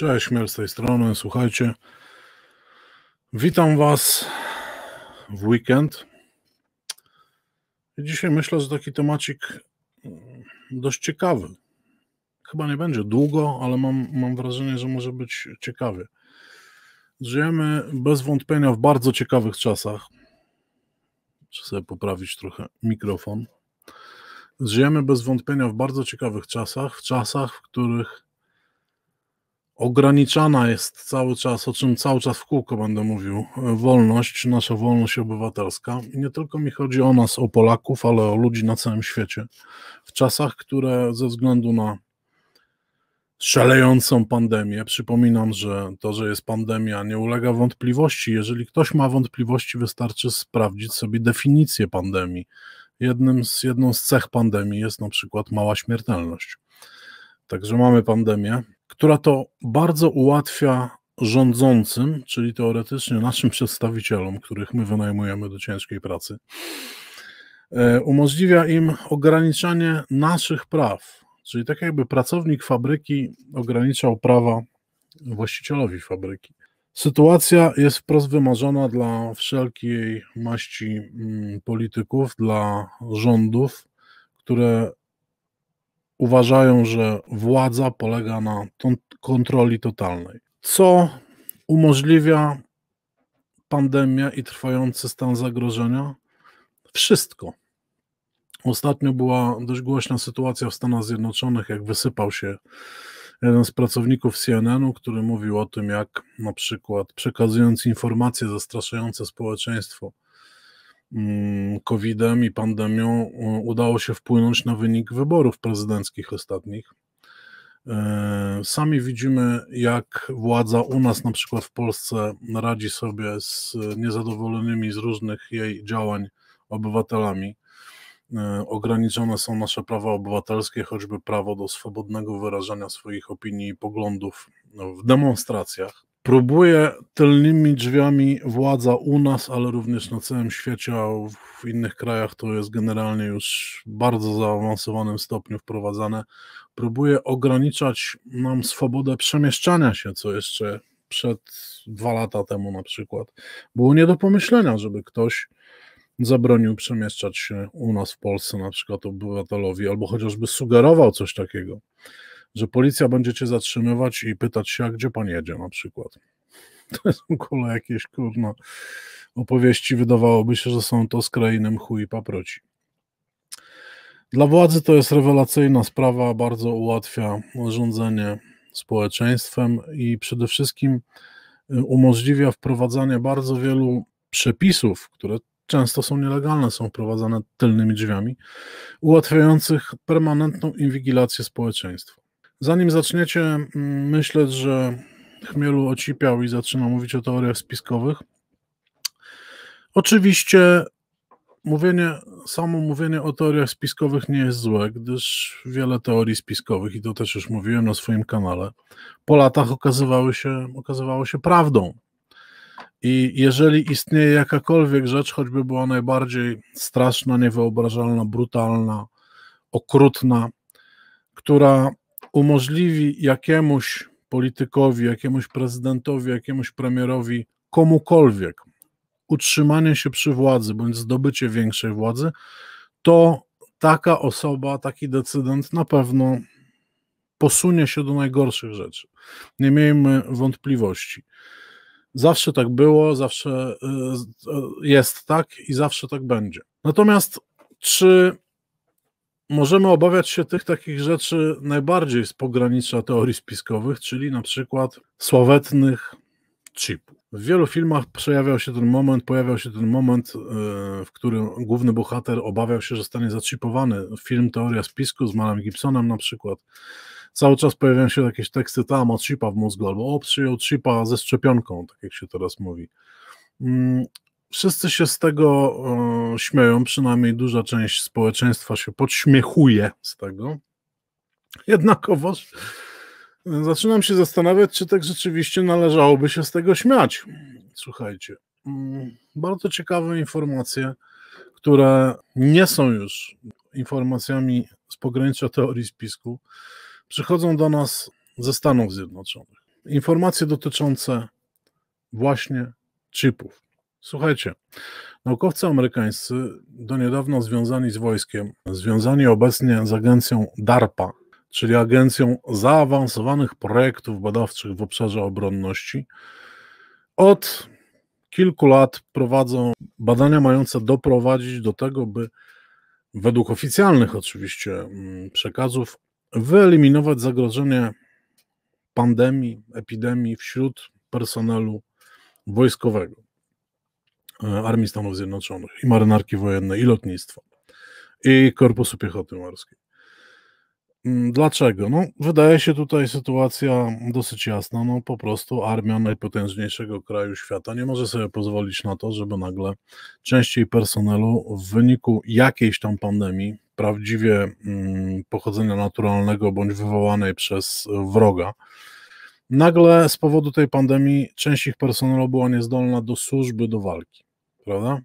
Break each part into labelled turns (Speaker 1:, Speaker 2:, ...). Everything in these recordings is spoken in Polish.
Speaker 1: Cześć, Śmiel z tej strony. Słuchajcie, witam Was w weekend. Dzisiaj myślę, że taki temacik mm, dość ciekawy. Chyba nie będzie długo, ale mam, mam wrażenie, że może być ciekawy. Żyjemy bez wątpienia w bardzo ciekawych czasach. Muszę sobie poprawić trochę mikrofon. Żyjemy bez wątpienia w bardzo ciekawych czasach, w czasach, w których ograniczana jest cały czas, o czym cały czas w kółko będę mówił, wolność, nasza wolność obywatelska. I nie tylko mi chodzi o nas, o Polaków, ale o ludzi na całym świecie. W czasach, które ze względu na szalejącą pandemię, przypominam, że to, że jest pandemia, nie ulega wątpliwości. Jeżeli ktoś ma wątpliwości, wystarczy sprawdzić sobie definicję pandemii. Jednym z, jedną z cech pandemii jest na przykład mała śmiertelność. Także mamy pandemię, która to bardzo ułatwia rządzącym, czyli teoretycznie naszym przedstawicielom, których my wynajmujemy do ciężkiej pracy, e, umożliwia im ograniczanie naszych praw. Czyli tak jakby pracownik fabryki ograniczał prawa właścicielowi fabryki. Sytuacja jest wprost wymarzona dla wszelkiej maści mm, polityków, dla rządów, które uważają, że władza polega na kontroli totalnej, co umożliwia pandemia i trwający stan zagrożenia? Wszystko. Ostatnio była dość głośna sytuacja w Stanach Zjednoczonych, jak wysypał się jeden z pracowników CNN-u, który mówił o tym, jak na przykład przekazując informacje zastraszające społeczeństwo COVID-em i pandemią, udało się wpłynąć na wynik wyborów prezydenckich ostatnich. E, sami widzimy, jak władza u nas, na przykład w Polsce, radzi sobie z niezadowolonymi z różnych jej działań obywatelami. E, ograniczone są nasze prawa obywatelskie, choćby prawo do swobodnego wyrażania swoich opinii i poglądów w demonstracjach. Próbuje tylnymi drzwiami władza u nas, ale również na całym świecie, a w innych krajach to jest generalnie już bardzo zaawansowanym stopniu wprowadzane. Próbuje ograniczać nam swobodę przemieszczania się, co jeszcze przed dwa lata temu na przykład było nie do pomyślenia, żeby ktoś zabronił przemieszczać się u nas w Polsce, na przykład obywatelowi, albo chociażby sugerował coś takiego, że policja będzie cię zatrzymywać i pytać się, a gdzie pan jedzie na przykład. To w ogóle jakieś kurno opowieści, wydawałoby się, że są to z krainy mchu i paproci. Dla władzy to jest rewelacyjna sprawa, bardzo ułatwia rządzenie społeczeństwem i przede wszystkim y, umożliwia wprowadzanie bardzo wielu przepisów, które często są nielegalne, są wprowadzane tylnymi drzwiami, ułatwiających permanentną inwigilację społeczeństwa. Zanim zaczniecie mm, myśleć, że Chmielu ocipiał i zaczyna mówić o teoriach spiskowych, oczywiście mówienie, samo mówienie o teoriach spiskowych nie jest złe, gdyż wiele teorii spiskowych, i to też już mówiłem na swoim kanale, po latach okazywały się, okazywało się prawdą. I jeżeli istnieje jakakolwiek rzecz, choćby była najbardziej straszna, niewyobrażalna, brutalna, okrutna, która umożliwi jakiemuś politykowi, jakiemuś prezydentowi, jakiemuś premierowi, komukolwiek utrzymanie się przy władzy bądź zdobycie większej władzy, to taka osoba, taki decydent na pewno posunie się do najgorszych rzeczy. Nie miejmy wątpliwości. Zawsze tak było, zawsze y, y, jest tak i zawsze tak będzie. Natomiast czy możemy obawiać się tych takich rzeczy najbardziej z pogranicza teorii spiskowych, czyli na przykład sławetnych chipów? W wielu filmach przejawiał się ten moment, pojawiał się ten moment, y, w którym główny bohater obawiał się, że zostanie zaczipowany. Film Teoria spisku z Malem Gibsonem na przykład cały czas pojawiają się jakieś teksty, tam od chipa w mózgu, albo o, przyjął chipa ze szczepionką, tak jak się teraz mówi. Wszyscy się z tego e, śmieją, przynajmniej duża część społeczeństwa się podśmiechuje z tego. Jednakowoż zaczynam się zastanawiać, czy tak rzeczywiście należałoby się z tego śmiać. Słuchajcie, mm, bardzo ciekawe informacje, które nie są już informacjami z pogranicza teorii spisku, przychodzą do nas ze Stanów Zjednoczonych. informacje dotyczące właśnie chipów. Słuchajcie, naukowcy amerykańscy, do niedawna związani z wojskiem, związani obecnie z agencją DARPA, czyli Agencją Zaawansowanych Projektów Badawczych w obszarze obronności, od kilku lat prowadzą badania mające doprowadzić do tego, by według oficjalnych oczywiście mm, przekazów wyeliminować zagrożenie pandemii, epidemii wśród personelu wojskowego Armii Stanów Zjednoczonych i marynarki wojennej i lotnictwa i Korpusu Piechoty Morskiej. Mm, dlaczego? No, wydaje się tutaj sytuacja dosyć jasna. No, po prostu armia najpotężniejszego kraju świata nie może sobie pozwolić na to, żeby nagle częściej personelu w wyniku jakiejś tam pandemii, prawdziwie mm, pochodzenia naturalnego bądź wywołanej przez wroga, nagle z powodu tej pandemii część ich personelu była niezdolna do służby, do walki. Prawda?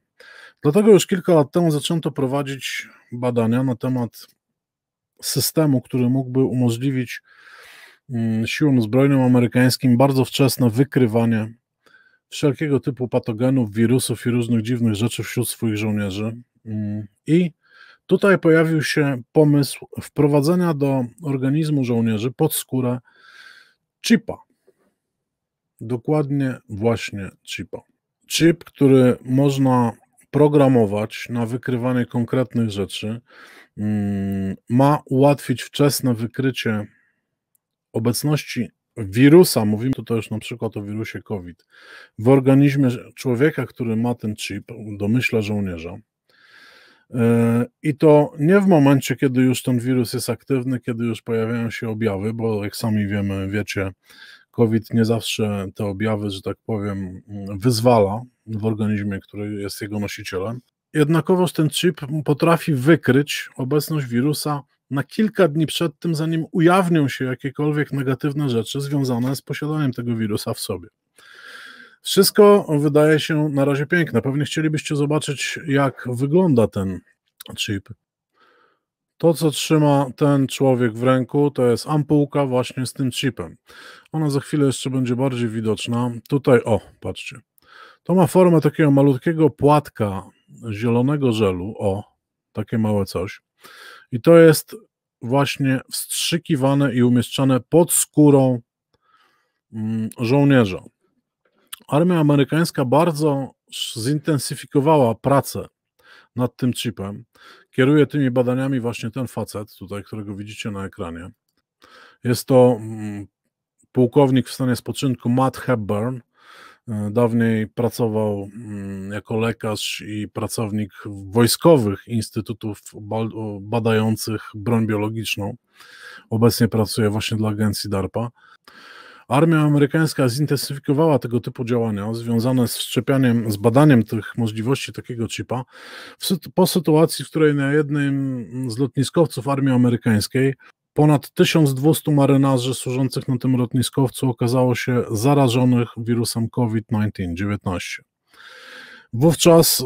Speaker 1: Dlatego już kilka lat temu zaczęto prowadzić badania na temat systemu, który mógłby umożliwić mm, siłom zbrojnym amerykańskim bardzo wczesne wykrywanie wszelkiego typu patogenów, wirusów i różnych dziwnych rzeczy wśród swoich żołnierzy. Mm, I tutaj pojawił się pomysł wprowadzenia do organizmu żołnierzy pod skórę chipa. Dokładnie właśnie chipa. Chip, który można programować na wykrywanie konkretnych rzeczy, mm, ma ułatwić wczesne wykrycie obecności wirusa, mówimy tutaj już na przykład o wirusie COVID, w organizmie człowieka, który ma ten chip, domyśla żołnierza. E, I to nie w momencie, kiedy już ten wirus jest aktywny, kiedy już pojawiają się objawy, bo jak sami wiemy, wiecie, COVID nie zawsze te objawy, że tak powiem, wyzwala w organizmie, który jest jego nosicielem. Jednakowoż ten chip potrafi wykryć obecność wirusa na kilka dni przed tym, zanim ujawnią się jakiekolwiek negatywne rzeczy związane z posiadaniem tego wirusa w sobie. Wszystko wydaje się na razie piękne. Pewnie chcielibyście zobaczyć, jak wygląda ten chip. To, co trzyma ten człowiek w ręku, to jest ampułka właśnie z tym chipem. Ona za chwilę jeszcze będzie bardziej widoczna. Tutaj, o, patrzcie. To ma formę takiego malutkiego płatka zielonego żelu, o, takie małe coś. I to jest właśnie wstrzykiwane i umieszczane pod skórą mm, żołnierza. Armia amerykańska bardzo zintensyfikowała pracę nad tym chipem. Kieruje tymi badaniami właśnie ten facet, tutaj, którego widzicie na ekranie. Jest to mm, pułkownik w stanie spoczynku Matt Hepburn. E, dawniej pracował mm, jako lekarz i pracownik wojskowych instytutów badających broń biologiczną. Obecnie pracuje właśnie dla agencji DARPA. Armia amerykańska zintensyfikowała tego typu działania związane z wszczepianiem, z badaniem tych możliwości takiego chipa po sytuacji, w której na jednym z lotniskowców armii amerykańskiej ponad 1200 marynarzy służących na tym lotniskowcu okazało się zarażonych wirusem COVID-19. Wówczas y,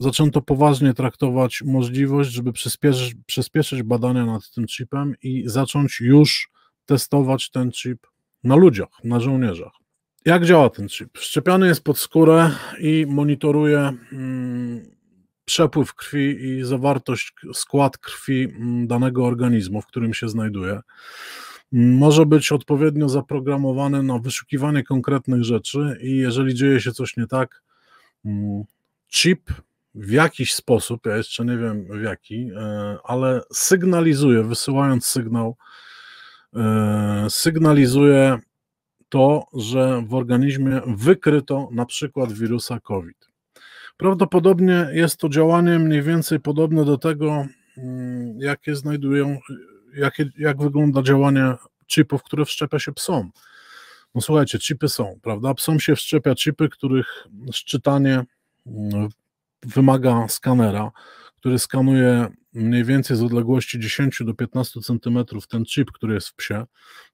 Speaker 1: zaczęto poważnie traktować możliwość, żeby przyspieszyć, przyspieszyć badania nad tym chipem i zacząć już testować ten chip na ludziach, na żołnierzach. Jak działa ten chip? Szczepiany jest pod skórę i monitoruje mm, przepływ krwi i zawartość, skład krwi mm, danego organizmu, w którym się znajduje. Może być odpowiednio zaprogramowany na wyszukiwanie konkretnych rzeczy, i jeżeli dzieje się coś nie tak, mm, chip w jakiś sposób, ja jeszcze nie wiem w jaki, e, ale sygnalizuje, wysyłając sygnał, sygnalizuje to, że w organizmie wykryto na przykład wirusa COVID. Prawdopodobnie jest to działanie mniej więcej podobne do tego, mm, jakie znajdują, jakie, jak wygląda działanie chipów, które wszczepia się psom. No słuchajcie, chipy są, prawda? Psom się wszczepia chipy, których szczytanie mm, wymaga skanera, który skanuje mniej więcej z odległości 10 do 15 centymetrów ten chip, który jest w psie.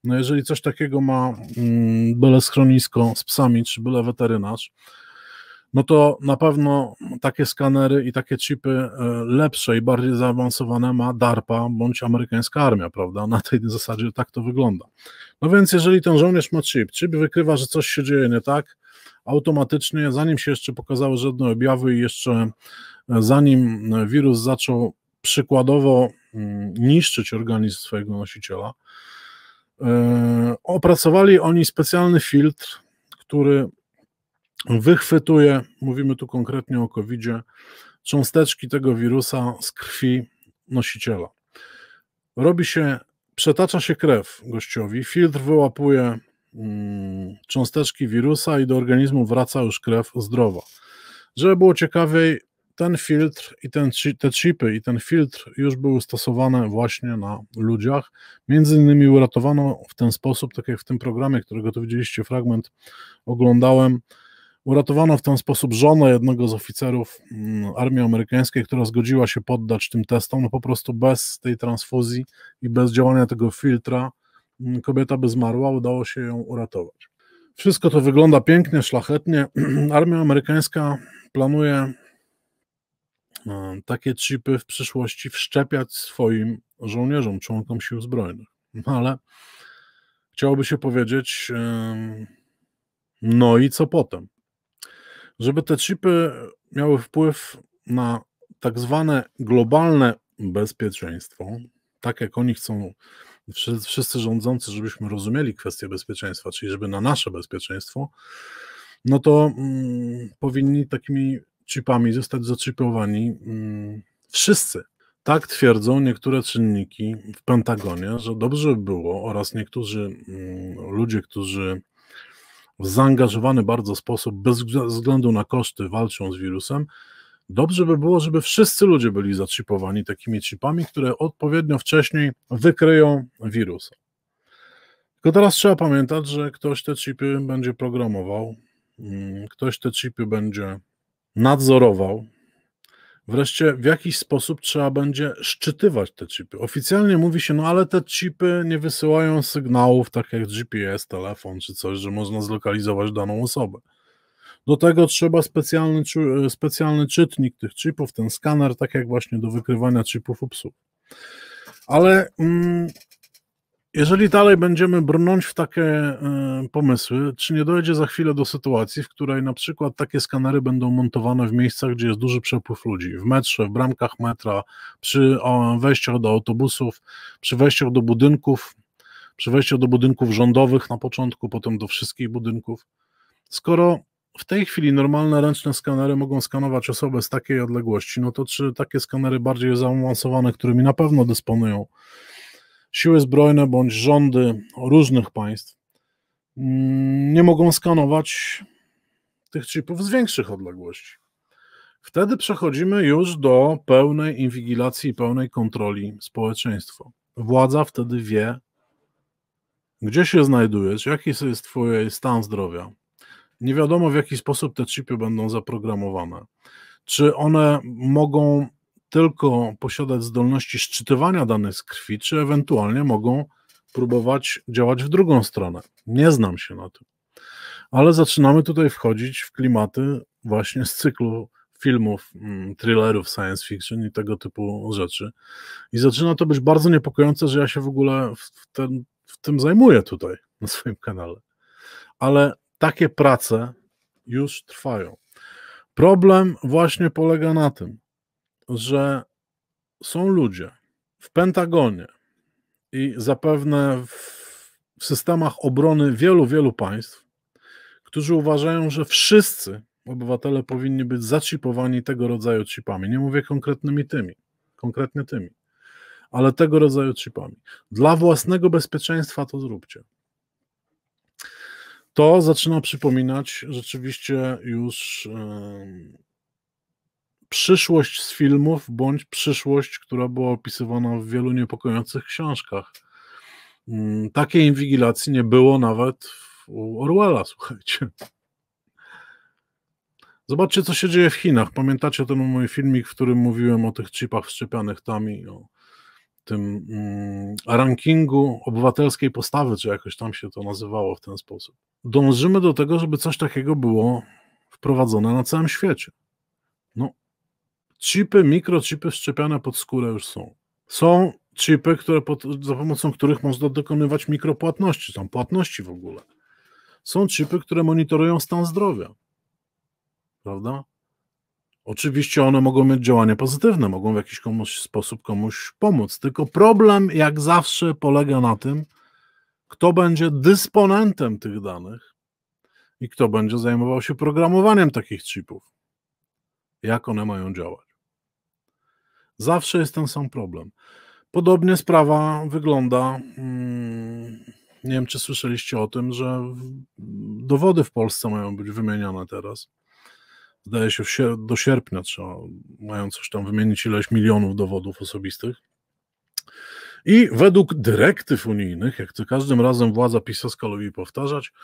Speaker 1: No jeżeli coś takiego ma mm, byle schronisko z psami, czy byle weterynarz, no to na pewno takie skanery i takie chipy e, lepsze i bardziej zaawansowane ma DARPA bądź amerykańska armia, prawda? Na tej zasadzie tak to wygląda. No więc jeżeli ten żołnierz ma chip, chip wykrywa, że coś się dzieje nie tak, automatycznie, zanim się jeszcze pokazały żadne objawy i jeszcze e, zanim wirus zaczął przykładowo mm, niszczyć organizm swojego nosiciela, e, opracowali oni specjalny filtr, który wychwytuje, mówimy tu konkretnie o covid cząsteczki tego wirusa z krwi nosiciela. Robi się, przetacza się krew gościowi, filtr wyłapuje mm, cząsteczki wirusa i do organizmu wraca już krew zdrowa. Żeby było ciekawiej, ten filtr i ten, te chipy i ten filtr już były stosowane właśnie na ludziach. Między innymi uratowano w ten sposób, tak jak w tym programie, którego tu widzieliście fragment, oglądałem, Uratowano w ten sposób żonę jednego z oficerów mm, armii amerykańskiej, która zgodziła się poddać tym testom. No po prostu bez tej transfuzji i bez działania tego filtra mm, kobieta by zmarła, udało się ją uratować. Wszystko to wygląda pięknie, szlachetnie. Armia amerykańska planuje takie chipy w przyszłości wszczepiać swoim żołnierzom, członkom sił zbrojnych. No ale chciałoby się powiedzieć, no i co potem? żeby te chipy miały wpływ na tak zwane globalne bezpieczeństwo, tak jak oni chcą, wszyscy rządzący, żebyśmy rozumieli kwestię bezpieczeństwa, czyli żeby na nasze bezpieczeństwo, no to mm, powinni takimi chipami zostać zaczipowani mm, wszyscy. Tak twierdzą niektóre czynniki w Pentagonie, że dobrze by było oraz niektórzy mm, ludzie, którzy w zaangażowany bardzo sposób, bez względu na koszty, walczą z wirusem, dobrze by było, żeby wszyscy ludzie byli zaczipowani takimi chipami, które odpowiednio wcześniej wykryją wirusa. Tylko teraz trzeba pamiętać, że ktoś te chipy będzie programował, mm, ktoś te chipy będzie nadzorował, Wreszcie w jakiś sposób trzeba będzie szczytywać te chipy. Oficjalnie mówi się, no ale te chipy nie wysyłają sygnałów, tak jak GPS, telefon czy coś, że można zlokalizować daną osobę. Do tego trzeba specjalny, specjalny czytnik tych chipów, ten skaner, tak jak właśnie do wykrywania chipów u psów. Ale mm, jeżeli dalej będziemy brnąć w takie e, pomysły, czy nie dojdzie za chwilę do sytuacji, w której na przykład takie skanery będą montowane w miejscach, gdzie jest duży przepływ ludzi, w metrze, w bramkach metra, przy wejściach do autobusów, przy wejściach do budynków, przy wejściach do budynków rządowych na początku, potem do wszystkich budynków. Skoro w tej chwili normalne ręczne skanery mogą skanować osobę z takiej odległości, no to czy takie skanery bardziej zaawansowane, którymi na pewno dysponują, siły zbrojne bądź rządy różnych państw mm, nie mogą skanować tych chipów z większych odległości. Wtedy przechodzimy już do pełnej inwigilacji i pełnej kontroli społeczeństwa. Władza wtedy wie, gdzie się znajdujesz, jaki jest Twój stan zdrowia. Nie wiadomo, w jaki sposób te chipy będą zaprogramowane. Czy one mogą tylko posiadać zdolności szczytywania danych z krwi, czy ewentualnie mogą próbować działać w drugą stronę. Nie znam się na tym. Ale zaczynamy tutaj wchodzić w klimaty właśnie z cyklu filmów, mm, thrillerów, science fiction i tego typu rzeczy. I zaczyna to być bardzo niepokojące, że ja się w ogóle w, ten, w tym zajmuję tutaj na swoim kanale. Ale takie prace już trwają. Problem właśnie polega na tym, że są ludzie w Pentagonie i zapewne w, systemach obrony wielu, wielu państw, którzy uważają, że wszyscy obywatele powinni być zaczipowani tego rodzaju chipami. Nie mówię konkretnymi tymi, konkretnie tymi, ale tego rodzaju chipami. Dla własnego bezpieczeństwa to zróbcie. To zaczyna przypominać rzeczywiście już przyszłość z filmów, bądź przyszłość, która była opisywana w wielu niepokojących książkach. Mm, takiej inwigilacji nie było nawet u Orwella, słuchajcie. Zobaczcie, co się dzieje w Chinach. Pamiętacie ten mój filmik, w którym mówiłem o tych chipach wszczepianych tam i o tym mm, rankingu obywatelskiej postawy, czy jakoś tam się to nazywało w ten sposób. Dążymy do tego, żeby coś takiego było wprowadzone na całym świecie. Chipy, mikrochipy wszczepiane pod skórę już są. Są chipy, które pod, za pomocą których można dokonywać mikropłatności, są płatności w ogóle. Są chipy, które monitorują stan zdrowia. Prawda? Oczywiście one mogą mieć działanie pozytywne, mogą w jakiś komuś sposób komuś pomóc. Tylko problem, jak zawsze, polega na tym, kto będzie dysponentem tych danych i kto będzie zajmował się programowaniem takich chipów. Jak one mają działać. Zawsze jest ten sam problem. Podobnie sprawa wygląda. Hmm, nie wiem, czy słyszeliście o tym, że dowody w Polsce mają być wymieniane teraz zdaje się, do sierpnia trzeba, mają coś tam wymienić ileś milionów dowodów osobistych. I według dyrektyw unijnych, jak to każdym razem władza pisowska lubi powtarzać, mm,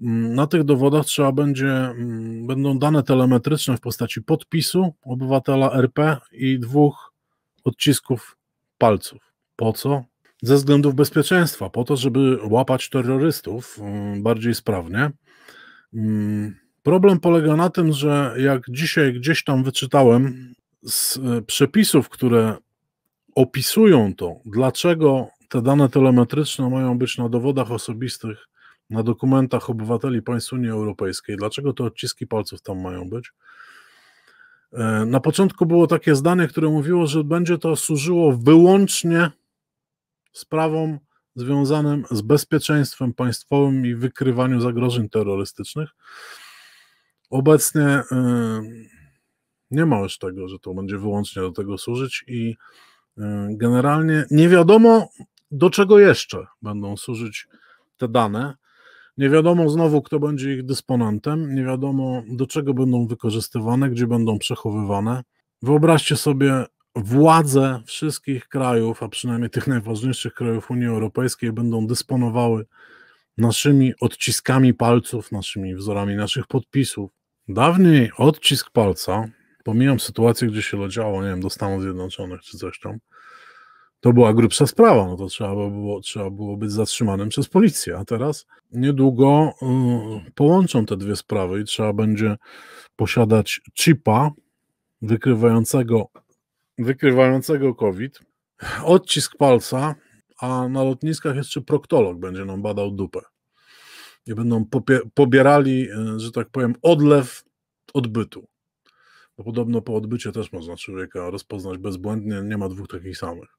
Speaker 1: na tych dowodach trzeba będzie, mm, będą dane telemetryczne w postaci podpisu obywatela RP i dwóch odcisków palców. Po co? Ze względów bezpieczeństwa, po to, żeby łapać terrorystów mm, bardziej sprawnie. Problem polega na tym, że jak dzisiaj gdzieś tam wyczytałem z e, przepisów, które opisują to, dlaczego te dane telemetryczne mają być na dowodach osobistych, na dokumentach obywateli państw Unii Europejskiej, dlaczego te odciski palców tam mają być. E, na początku było takie zdanie, które mówiło, że będzie to służyło wyłącznie sprawom związanym z bezpieczeństwem państwowym i wykrywaniu zagrożeń terrorystycznych. Obecnie y, nie ma już tego, że to będzie wyłącznie do tego służyć i y, generalnie nie wiadomo, do czego jeszcze będą służyć te dane. Nie wiadomo znowu, kto będzie ich dysponentem, nie wiadomo, do czego będą wykorzystywane, gdzie będą przechowywane. Wyobraźcie sobie władze wszystkich krajów, a przynajmniej tych najważniejszych krajów Unii Europejskiej, będą dysponowały naszymi odciskami palców, naszymi wzorami naszych podpisów, Dawniej odcisk palca, pomijam sytuację, gdzie się działo, nie wiem, do Stanów Zjednoczonych czy coś tam, to była grubsza sprawa, no to trzeba było, trzeba było być zatrzymanym przez policję, a teraz niedługo y, połączą te dwie sprawy i trzeba będzie posiadać chipa wykrywającego, wykrywającego COVID, odcisk palca, a na lotniskach jeszcze proktolog będzie nam badał dupę i będą pobierali, e, że tak powiem, odlew odbytu. Bo podobno po odbycie też można człowieka rozpoznać bezbłędnie, nie ma dwóch takich samych.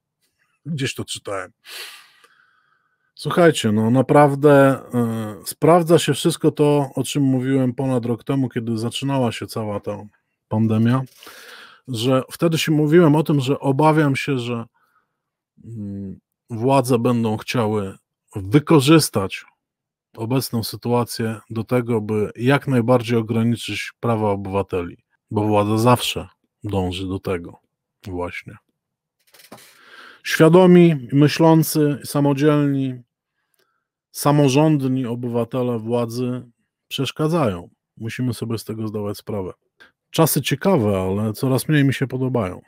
Speaker 1: Gdzieś to czytałem. Słuchajcie, no naprawdę y, sprawdza się wszystko to, o czym mówiłem ponad rok temu, kiedy zaczynała się cała ta pandemia, że wtedy się mówiłem o tym, że obawiam się, że y, władze będą chciały wykorzystać obecną sytuację do tego, by jak najbardziej ograniczyć prawa obywateli, bo władza zawsze dąży do tego właśnie. Świadomi, myślący, samodzielni, samorządni obywatele władzy przeszkadzają. Musimy sobie z tego zdawać sprawę. Czasy ciekawe, ale coraz mniej mi się podobają.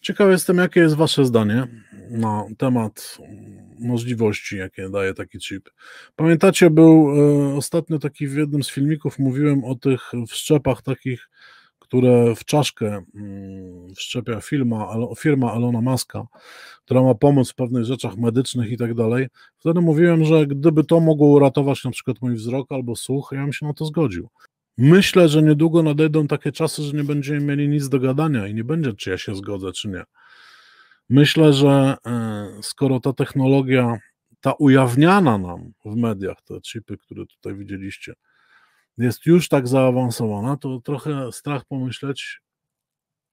Speaker 1: Ciekaw jestem, jakie jest Wasze zdanie na temat możliwości, jakie daje taki chip. Pamiętacie, był e, ostatnio taki w jednym z filmików, mówiłem o tych wszczepach takich, które w czaszkę mm, wszczepia firma, firma Elona Muska, która ma pomóc w pewnych rzeczach medycznych i tak dalej. Wtedy mówiłem, że gdyby to mogło uratować na przykład mój wzrok albo słuch, ja bym się na to zgodził. Myślę, że niedługo nadejdą takie czasy, że nie będziemy mieli nic do gadania i nie będzie, czy ja się zgodzę, czy nie. Myślę, że e, skoro ta technologia, ta ujawniana nam w mediach, te chipy, które tutaj widzieliście, jest już tak zaawansowana, to trochę strach pomyśleć,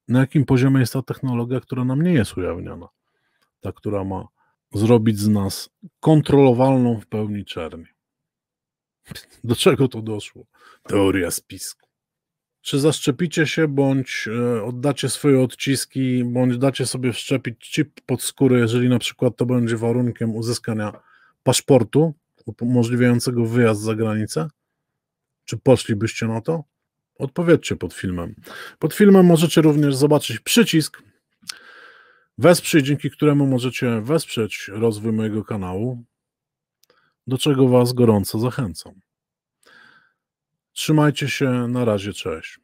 Speaker 1: na jakim poziomie jest ta technologia, która nam nie jest ujawniana. Ta, która ma zrobić z nas kontrolowalną w pełni czerni. Do czego to doszło? Teoria spisku. Czy zaszczepicie się, bądź e, oddacie swoje odciski, bądź dacie sobie wszczepić chip pod skórę, jeżeli na przykład to będzie warunkiem uzyskania paszportu umożliwiającego wyjazd za granicę? Czy poszlibyście na to? Odpowiedzcie pod filmem. Pod filmem możecie również zobaczyć przycisk Wesprzyj, dzięki któremu możecie wesprzeć rozwój mojego kanału, do czego Was gorąco zachęcam. Trzymajcie się, na razie, cześć.